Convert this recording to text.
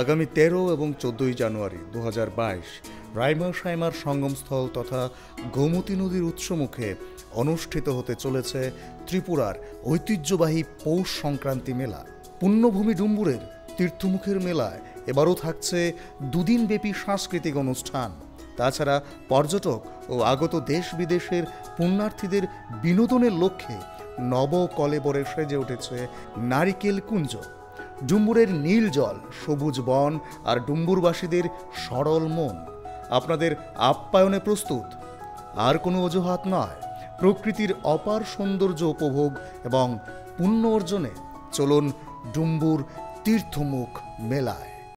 আগামী তেরো এবং চোদ্দই জানুয়ারি দু হাজার বাইশ রাইমা সাইমার সঙ্গমস্থল তথা গোমতী নদীর উৎসমুখে অনুষ্ঠিত হতে চলেছে ত্রিপুরার ঐতিহ্যবাহী পৌষ সংক্রান্তি মেলা। পুণ্যভূমি ডুম্বুরের তীর্থমুখের মেলায় এবারও থাকছে দুদিনব্যাপী সাংস্কৃতিক অনুষ্ঠান। তাছাড়া পর্যটক ও আগত দেশ বিদেশের পুণ্যার্থীদের বিনোদনের লক্ষ্যে নব কলেবরে সেজে উঠেছে নারিকেল কুঞ্জ। ডুম্বুরের নীল জল, সবুজ বন আর ডুম্বুরবাসীদের সরল মন। আপনাদের আপ্যায়নে প্রস্তুত। আর কোনো অজুহাত নয়। প্রকৃতির অপার সৌন্দর্য উপভোগ এবং পুণ্য অর্জনে চলুন ডুম্বুর তীর্থমুখ মেলায়।